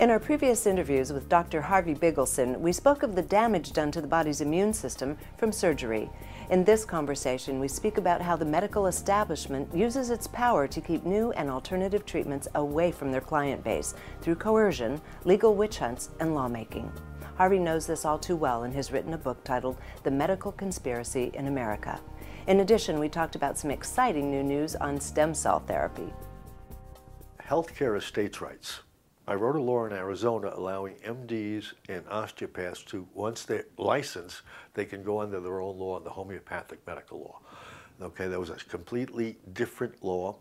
In our previous interviews with Dr. Harvey Bigelsen, we spoke of the damage done to the body's immune system from surgery. In this conversation, we speak about how the medical establishment uses its power to keep new and alternative treatments away from their client base through coercion, legal witch hunts, and lawmaking. Harvey knows this all too well and has written a book titled The Medical Conspiracy in America. In addition, we talked about some exciting new news on stem cell therapy. Healthcare is states' rights. I wrote a law in Arizona allowing MDs and osteopaths to, once they're licensed, they can go under their own law, the homeopathic medical law. Okay, that was a completely different law,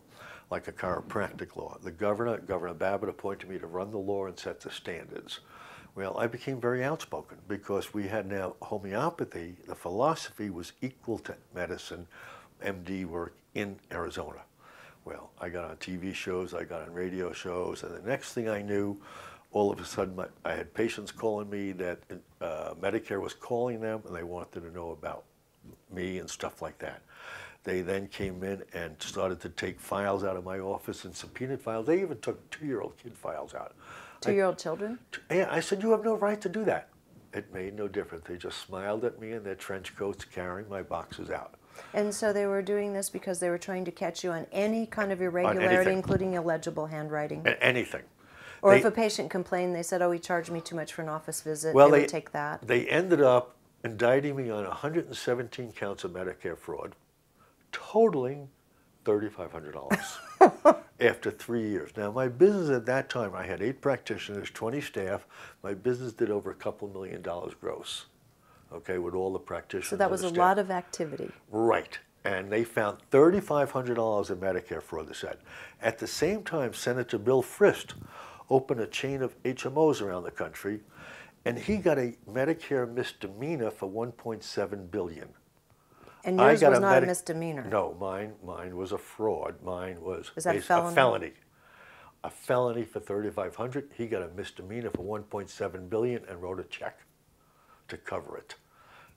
like a chiropractic law. The governor, Governor Babbitt, appointed me to run the law and set the standards. Well, I became very outspoken because we had now homeopathy, the philosophy was equal to medicine, MD work in Arizona. Well, I got on TV shows, I got on radio shows, and the next thing I knew, all of a sudden my, I had patients calling me that uh, Medicare was calling them and they wanted to know about me and stuff like that. They then came in and started to take files out of my office and subpoenaed files. They even took two-year-old kid files out. Two-year-old children? Yeah, I said, you have no right to do that. It made no difference. They just smiled at me in their trench coats carrying my boxes out. And so they were doing this because they were trying to catch you on any kind of irregularity, including illegible handwriting? A anything. Or they, if a patient complained, they said, oh, he charged me too much for an office visit, well, they, they would take that? They ended up indicting me on 117 counts of Medicare fraud, totaling $3,500 after three years. Now, my business at that time, I had eight practitioners, 20 staff. My business did over a couple million dollars gross okay, with all the practitioners. So that was a lot of activity. Right. And they found $3,500 in Medicare fraud, they said. At the same time, Senator Bill Frist opened a chain of HMOs around the country, and he got a Medicare misdemeanor for $1.7 billion. And yours was not a misdemeanor. No, mine mine was a fraud. Mine was Is that a felony? a felony. A felony for 3,500. He got a misdemeanor for 1.7 billion and wrote a check to cover it.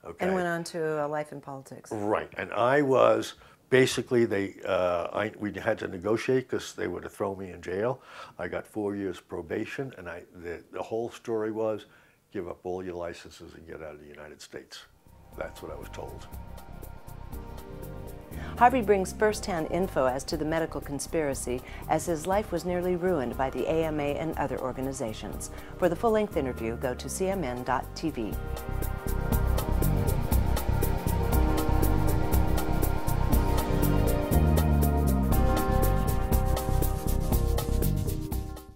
Okay. And went on to a life in politics. Right, and I was basically they uh, I, we had to negotiate because they would have thrown me in jail. I got four years probation, and I the, the whole story was give up all your licenses and get out of the United States. That's what I was told. Harvey brings firsthand info as to the medical conspiracy, as his life was nearly ruined by the AMA and other organizations. For the full length interview, go to cmn.tv.